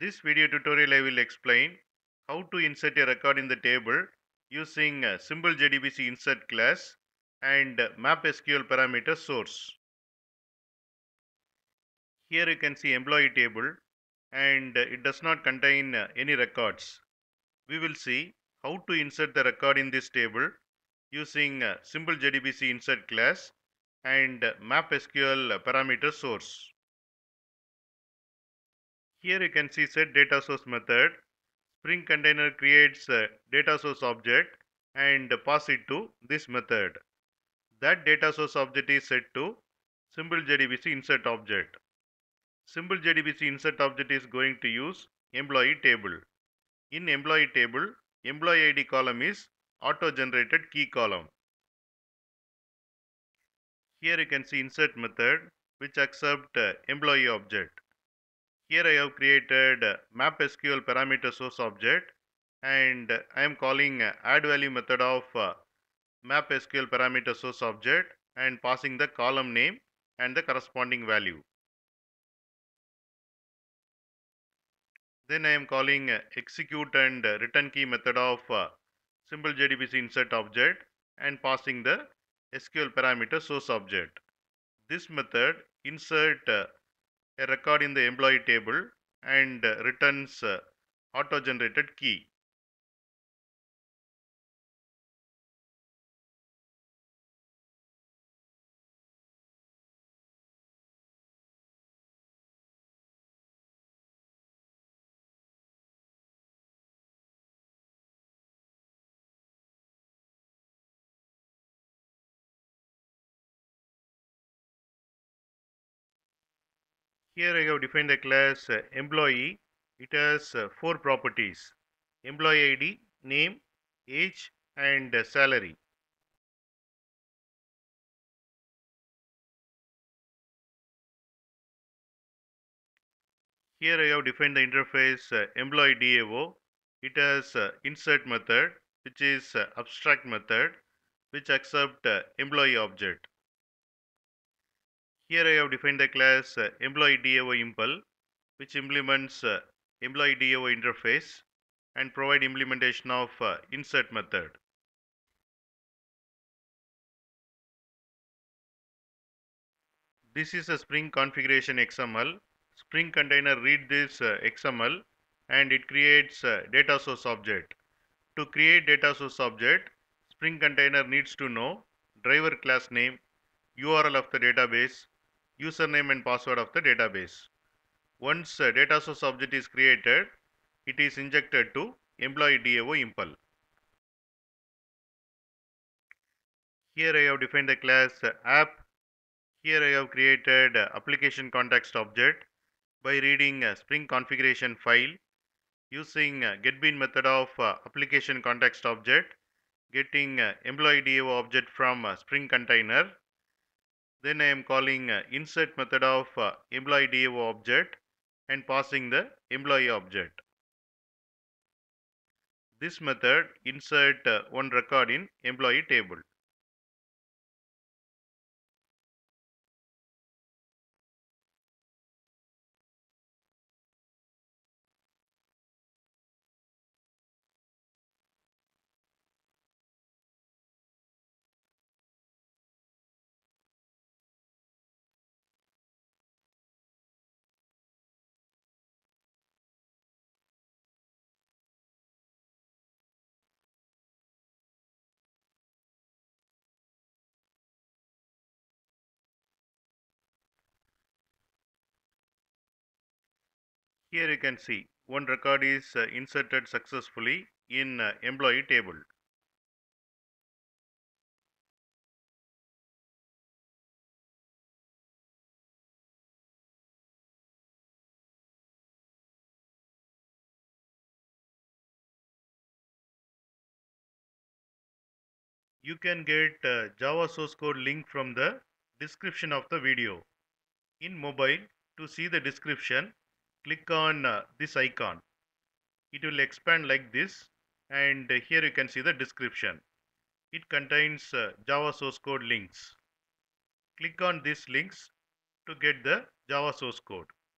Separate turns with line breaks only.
This video tutorial I will explain how to insert a record in the table using simple JDBC insert class and map SQL parameter source. Here you can see employee table and it does not contain any records. We will see how to insert the record in this table using simple JDBC insert class and map SQL parameter source. Here you can see set data source method. Spring container creates a data source object and pass it to this method. That data source object is set to simple JDBC insert object. Simple JDBC insert object is going to use employee table. In employee table, employee ID column is auto generated key column. Here you can see insert method which accept employee object. Here I have created map SQL parameter source object and I am calling add value method of map SQL parameter source object and passing the column name and the corresponding value. Then I am calling execute and return key method of simple JDBC insert object and passing the SQL parameter source object. This method insert a record in the employee table and returns uh, auto generated key. Here I have defined the class uh, employee. It has uh, four properties employee ID, name, age, and uh, salary. Here I have defined the interface uh, employee DAO. It has uh, insert method, which is uh, abstract method, which accept employee object. Here I have defined the class uh, employee DAO impl, which implements uh, employee DAO interface and provide implementation of uh, insert method. This is a Spring configuration XML. Spring container read this XML and it creates data source object. To create data source object, Spring container needs to know driver class name, URL of the database, username and password of the database. Once a data source object is created, it is injected to employee DAO impl. Here I have defined the class app. Here I have created application context object by reading a Spring configuration file using getBean method of uh, application context object, getting employee DAO object from Spring container then I am calling uh, insert method of uh, employee DAO object and passing the employee object. This method insert uh, one record in employee table. Here you can see one record is uh, inserted successfully in uh, employee table. You can get uh, Java source code link from the description of the video. In mobile, to see the description, click on uh, this icon. It will expand like this and here you can see the description. It contains uh, Java source code links. Click on these links to get the Java source code.